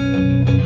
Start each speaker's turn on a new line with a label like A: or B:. A: Música